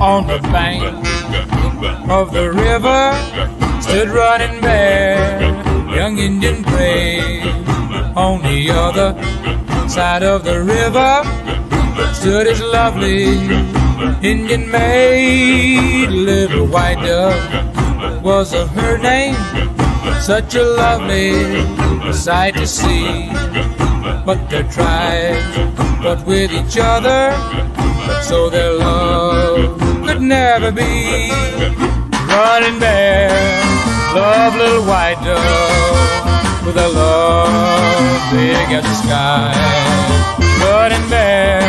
On the bank of the river stood running bear, young Indian brave. On the other side of the river stood his lovely Indian maid, little white dove was of her name. Such a lovely sight to see. But their tribes fought with each other, so their love could never be. Running bear, love little white dove with a love big as the sky. Running bear,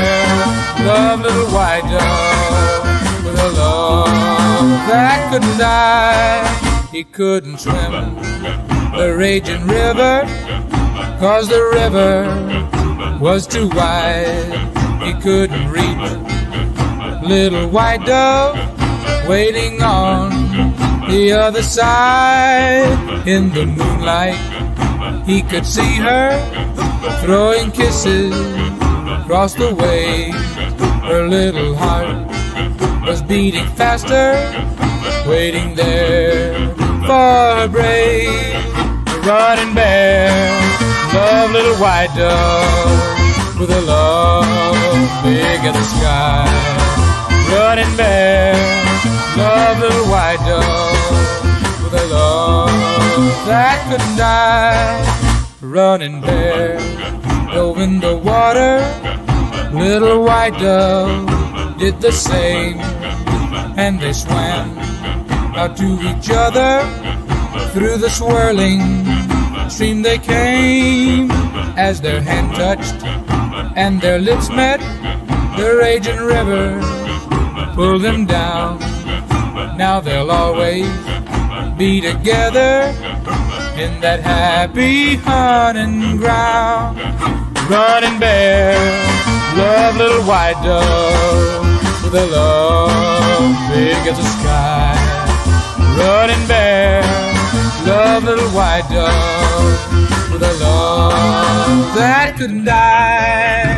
love little white dove with a love that couldn't die. He couldn't swim the raging river, cause the river was too wide. He couldn't reach little white dove waiting on the other side. In the moonlight, he could see her throwing kisses across the way. Her little heart was beating faster, waiting there for a brave running bear. Love little white dove with a love big as the sky. Running bear, love little white dove with a love that couldn't die. Running bear, dove in the water. Little white dove did the same, and they swam out to each other. Through the swirling stream they came as their hand touched and their lips met. The raging river pulled them down. Now they'll always be together in that happy hunting ground. Running bear, love little white dove with a love big as the sky running bear, white dove with a love that couldn't die.